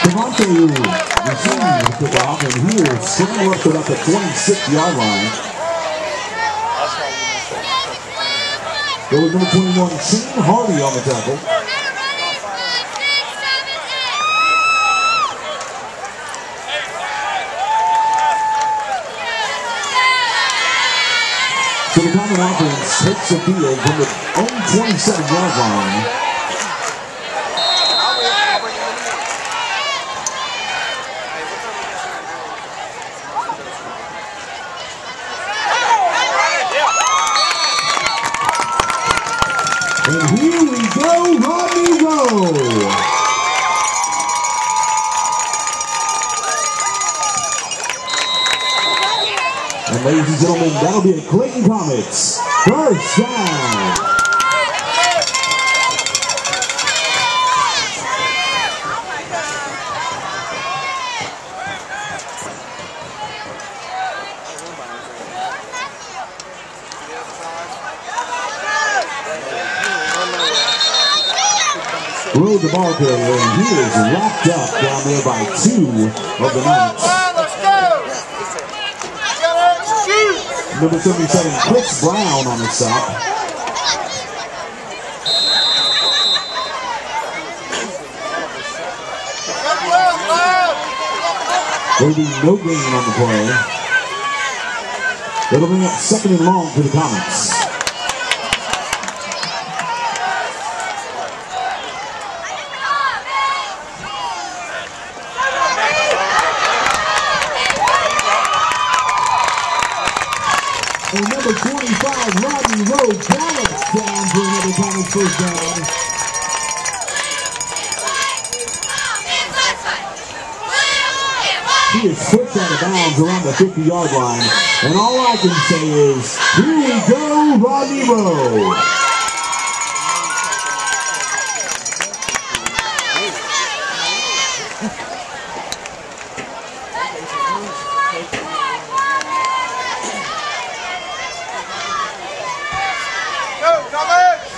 Devontae receiving the kickoff, and he will up it at the 26-yard line. There was number 21, Shane Hardy on the tackle. So the common offense hits the field from the own 27-yard line. And here we go, Rodney Rowe. And ladies and gentlemen, that'll be a Clayton Comets first down. Rowe the ball and he is wrapped up down there by two of the Knights. Number 77, Chris Brown on the stop. There'll be no gain on the play. It'll bring up second and long for the Comets. And number 25, Rodney Rowe, gallops He is pushed out of bounds around the 50-yard line. And all I can say is, here we go, Rodney Rowe. Go, Comets!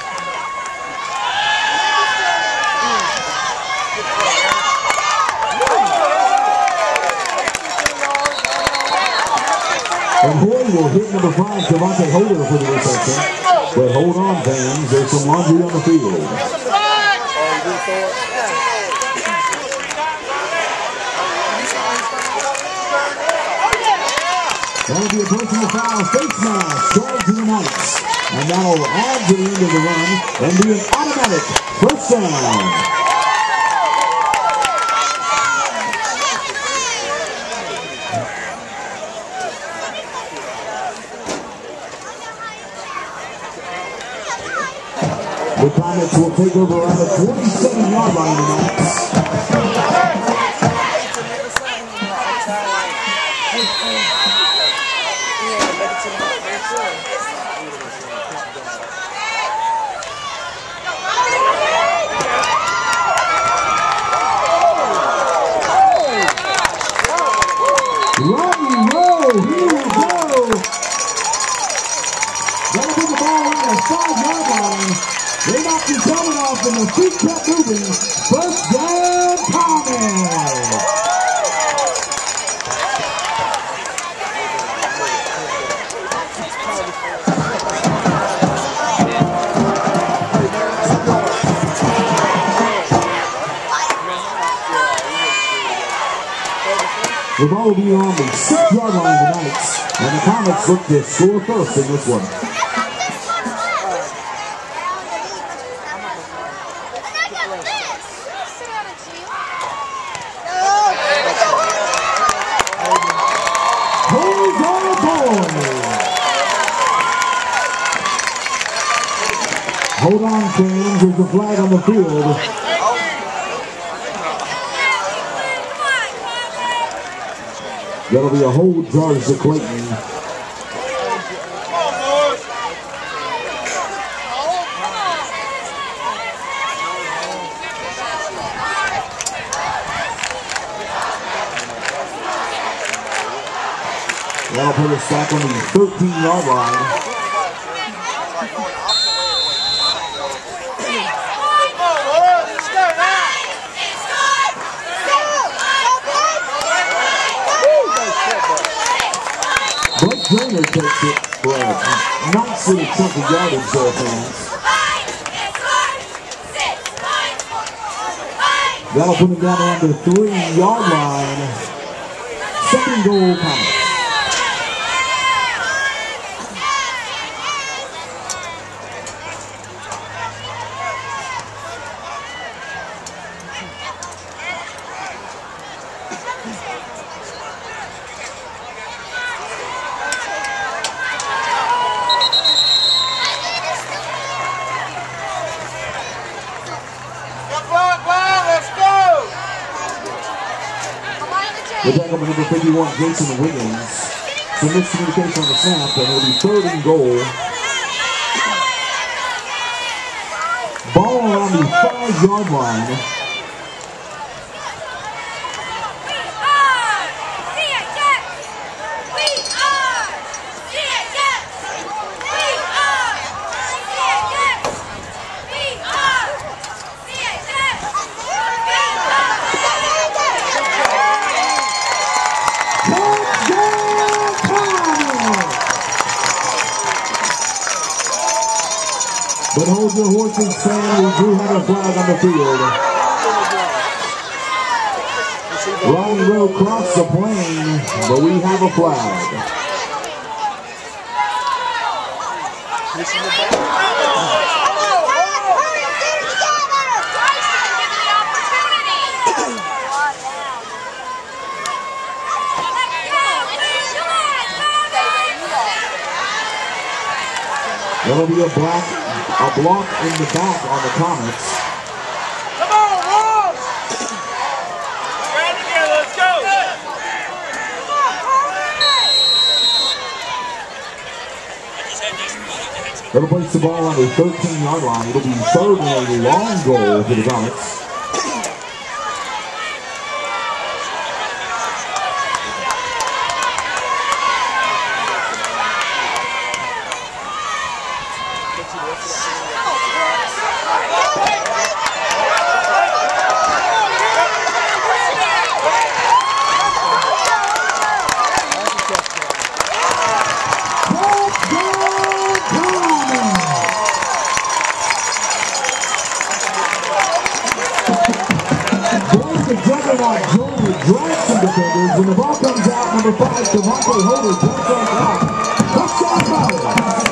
And Boyd will hit number five, Devontae Holder for the reception. But hold on, fans, there's some laundry on the field. That'll be a personal foul, face mask, charge to the Knights. And that'll add to the end of the run and be an automatic first down. Will take over on the 27-yard line tonight. Rodney Rowe, here we go. Gotta put the ball on the five-yard line. They knocked his helmet off and the feet kept moving. First down, Comets. The ball will be on the six-yard line tonight, and the Comets look to score first in this one. Hold on, fans. There's a flag on the field. That'll be a hold charge to Clayton. That'll put us back on the 13 yard line. Blake Joyner takes it for a nice little chunk of yardage there, fans. That'll put him down around the three yard line. Second goal. Come on, come on, let's go! The by number 51, Jason Wiggins. Some miscommunication on the snap, and it'll be third and goal. Ball around the five yard line. But hold your horses, Sam. We do have a flag on the field. Ronnie Rowe crossed the plane, but we have a flag. That'll be a block, a block in the back on the Comets. Come on, Ross! Round again, let's go! That'll place the ball on the 13 yard line. It'll be third and a long goal for the Comets. Touchdown, Comets! Boys, the juggernaut Jordan drags some defenders. When the ball comes out, number five, Devontae Holder jumps on top. Touchdown, Comets!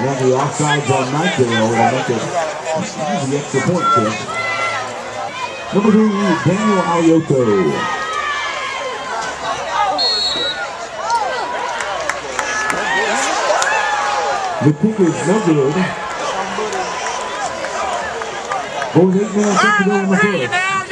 Now the offsides on Knightdale to make it easy extra point kick. Number three, Daniel Alioto. The kick is no good. Boys, eight minutes to go in the Bring